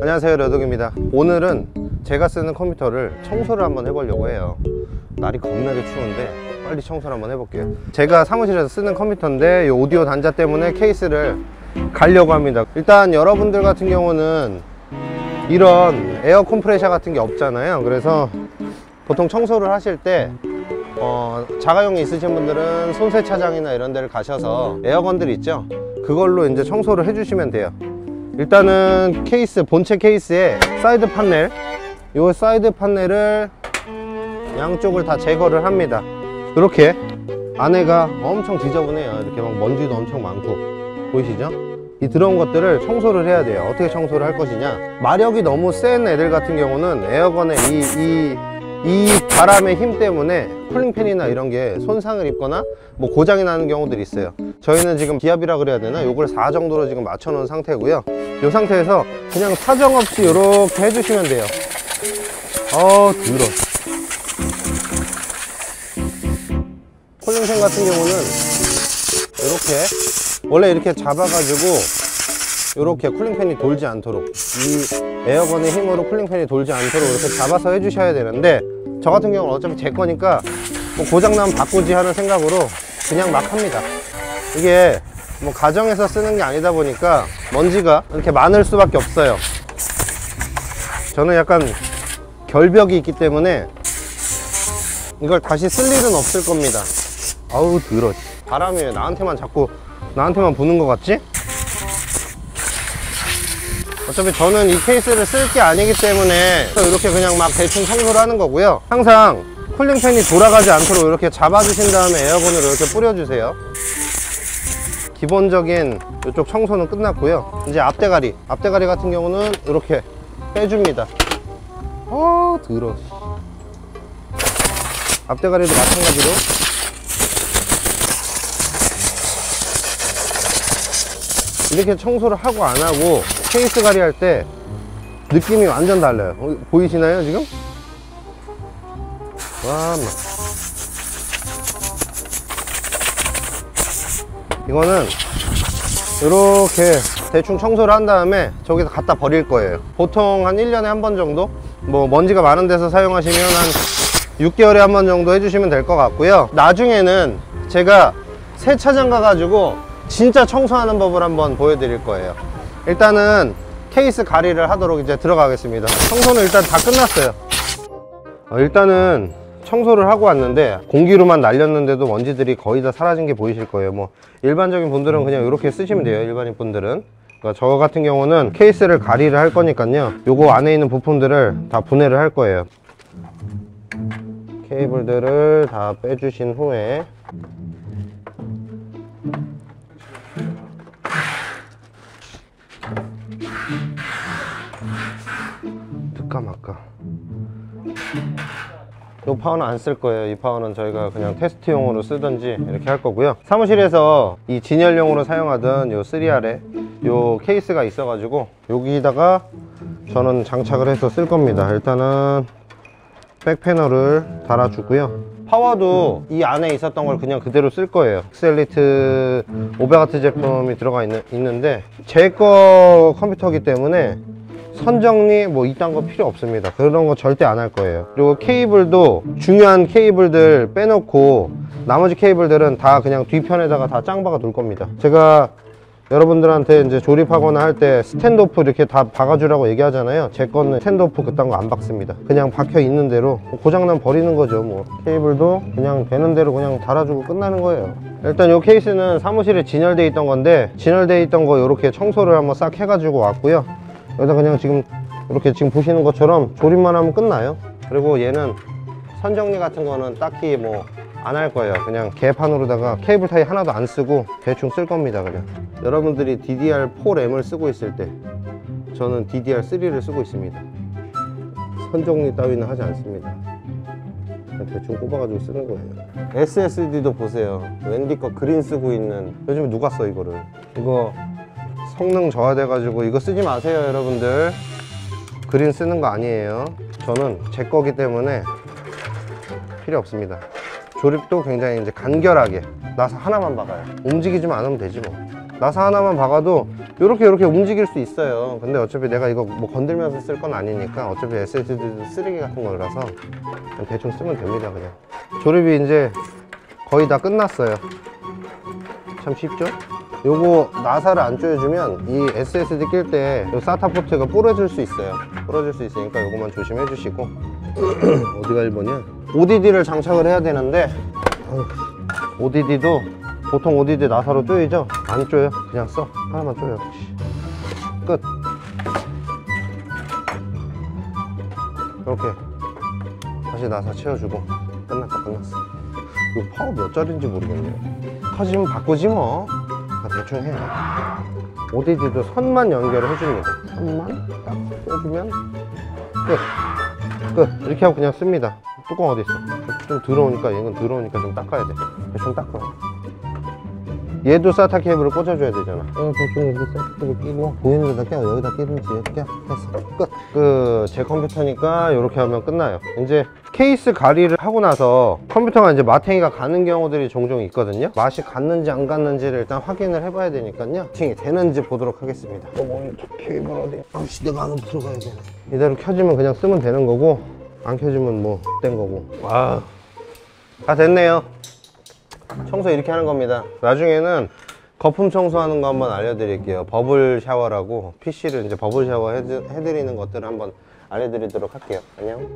안녕하세요 러덕입니다. 오늘은 제가 쓰는 컴퓨터를 청소를 한번 해보려고 해요. 날이 겁나게 추운데 빨리 청소를 한번 해볼게요. 제가 사무실에서 쓰는 컴퓨터인데 이 오디오 단자 때문에 케이스를 가려고 합니다. 일단 여러분들 같은 경우는 이런 에어 컴프레셔 같은 게 없잖아요. 그래서 보통 청소를 하실 때 어, 자가용이 있으신 분들은 손세차장이나 이런 데를 가셔서 air gun들 있죠? 그걸로 이제 청소를 해주시면 돼요 일단은 케이스 본체 케이스에 side panel. 이 side panel을 양쪽을 다 제거를 합니다. 이렇게 안에가 엄청 지저분해요. 이렇게 막 먼지도 엄청 많고. 보이시죠? 이 들어온 것들을 청소를 해야 돼요. 어떻게 청소를 할 것이냐? 마력이 너무 센 애들 같은 경우는 air gun의 이, 이, 이 바람의 힘 때문에 cooling fan이나 이런 게 손상을 입거나 뭐 고장이 나는 경우들이 있어요. 저희는 지금 기압이라 그래야 되나? 요걸 4 정도로 지금 맞춰 놓은 상태고요. 이 상태에서 그냥 사정없이 이렇게 해주시면 돼요. 어 들어 콜링팬 같은 경우는 이렇게 원래 이렇게 잡아가지고 이렇게 쿨링팬이 돌지 않도록 이 에어건의 힘으로 쿨링팬이 돌지 않도록 이렇게 잡아서 해주셔야 되는데 저 같은 경우는 어차피 제 거니까 뭐 고장나면 바꾸지 하는 생각으로 그냥 막 합니다. 이게 뭐 가정에서 쓰는 게 아니다 보니까 먼지가 이렇게 많을 수밖에 없어요. 저는 약간 결벽이 있기 때문에 이걸 다시 쓸 일은 없을 겁니다. 아우 더러 바람이 왜 나한테만 자꾸 나한테만 부는 것 같지? 어차피 저는 이 케이스를 쓸 게 아니기 때문에 이렇게 그냥 막 대충 청소를 하는 거고요. 항상 쿨링팬이 돌아가지 않도록 이렇게 잡아주신 다음에 에어건으로 이렇게 뿌려주세요. 기본적인 이쪽 청소는 끝났고요. 이제 앞대가리 앞대가리 같은 경우는 이렇게 빼줍니다. 어 더러 앞대가리도 마찬가지로. 이렇게 청소를 하고 안 하고 케이스 가리 할 때 느낌이 완전 달라요. 어, 보이시나요 지금? 와 뭐. 이거는 이렇게 대충 청소를 한 다음에 저기서 갖다 버릴 거예요. 보통 한 1년에 한 번 정도? 뭐 먼지가 많은 데서 사용하시면 한 6개월에 한 번 정도 해주시면 될 것 같고요. 나중에는 제가 세차장 가가지고 진짜 청소하는 법을 한번 보여드릴 거예요 일단은 케이스 가리를 하도록 이제 들어가겠습니다. 청소는 일단 다 끝났어요. 어, 일단은 청소를 하고 왔는데 공기로만 날렸는데도 먼지들이 거의 다 사라진 게 보이실 거예요. 뭐 일반적인 분들은 그냥 이렇게 쓰시면 돼요 일반인 분들은. 그러니까 저 같은 경우는 케이스를 가리를 할 거니까요. 요거 안에 있는 부품들을 다 분해를 할 거예요. 케이블들을 다 빼주신 후에 이 파워는 안 쓸 거예요. 이 파워는 저희가 그냥 테스트용으로 쓰든지 이렇게 할 거고요. 사무실에서 이 진열용으로 사용하던 요 3R에 요 케이스가 있어 가지고 여기다가 저는 장착을 해서 쓸 겁니다. 일단은 back panel을 달아 주고요. 파워도 이 안에 있었던 걸 그냥 그대로 쓸 거예요. 엑셀리트 500W 제품이 들어가 있는, 있는데 제 거 컴퓨터기 때문에 선정리 뭐 이딴 거 필요 없습니다. 그런 거 절대 안 할 거예요. 그리고 케이블도 중요한 케이블들 빼놓고 나머지 케이블들은 다 그냥 뒤편에다가 다 짱박아 둘 겁니다. 제가 여러분들한테 이제 조립하거나 할 때 스탠드오프 이렇게 다 박아주라고 얘기하잖아요. 제 거는 스탠드오프 그딴 거 안 박습니다. 그냥 박혀 있는 대로 고장나면 버리는 거죠. 뭐 케이블도 그냥 되는 대로 그냥 달아주고 끝나는 거예요. 일단 이 케이스는 사무실에 진열돼 있던 건데 진열돼 있던 거 이렇게 청소를 한번 싹 해가지고 왔고요 여기다 그냥 지금 이렇게 지금 보시는 것처럼 조립만 하면 끝나요. 그리고 얘는 선정리 같은 거는 딱히 뭐 안 할 거예요. 그냥 개판으로다가 케이블 타이 하나도 안 쓰고 대충 쓸 겁니다 그냥. 여러분들이 DDR4 램을 쓰고 있을 때 저는 DDR3를 쓰고 있습니다. 선정리 따위는 하지 않습니다. 그냥 대충 꼽아가지고 쓰는 거예요. SSD도 보세요. 웬디 거 그린 쓰고 있는. 요즘 누가 써 이거를? 이거 성능 저하돼 가지고 이거 쓰지 마세요 여러분들. 그린 쓰는 거 아니에요. 저는 제 거기 때문에 필요 없습니다. 조립도 굉장히 이제 간결하게 나서 하나만 박아요. 움직이지만 않으면 되지 뭐. 나사 하나만 박아도 이렇게 이렇게 움직일 수 있어요. 근데 어차피 내가 이거 뭐 건들면서 쓸 건 아니니까 어차피 SSD도 쓰레기 같은 거라서 대충 쓰면 됩니다 그냥. 조립이 이제 거의 다 끝났어요. 참 쉽죠? 요거 나사를 안 조여주면 이 SSD 낄때 SATA 포트가 부러질 수 있어요. 부러질 수 있으니까 요거만 조심해 주시고. 어디가 1번이야? ODD를 장착을 해야 되는데 ODD도 보통 ODD 나사로 조이죠? 안 조여. 그냥 써. 하나만 조여. 끝. 이렇게 다시 나사 채워주고. 끝났다 끝났어. 이거 파워 몇 짜리인지 모르겠네요 터지면 바꾸지 뭐. 아, 대충 해. ODD도 선만 연결을 해줍니다. 선만? 딱 껴주면 끝. 끝. 이렇게 하고 그냥 씁니다. 뚜껑 어디 있어? 좀 더러우니까 얘는 더러우니까 좀 닦아야 돼. 대충 닦아 얘도 사타 케이블을 꽂아줘야 되잖아. 어, 보통 여기 사타 케이블 끼고. 보이는 데다 껴 여기다 끼든지 껴 됐어 끝 그 제 컴퓨터니까 이렇게 하면 끝나요. 이제 케이스 가리를 하고 나서 컴퓨터가 이제 마탱이가 가는 경우들이 종종 있거든요. 맛이 갔는지 안 갔는지를 일단 확인을 해봐야 되니까요. 마탱이 되는지 보도록 하겠습니다. 어, 모니터 케이블 어디 아씨 내가 안으로 들어가야 되네 이대로 켜지면 그냥 쓰면 되는 거고 안 켜지면 뭐 된 거고. 와. 다 됐네요 청소 이렇게 하는 겁니다. 나중에는 거품 청소하는 거 한번 알려드릴게요. 버블 샤워라고 PC를 이제 버블 샤워 해드, 해드리는 것들을 한번 알려드리도록 할게요. 안녕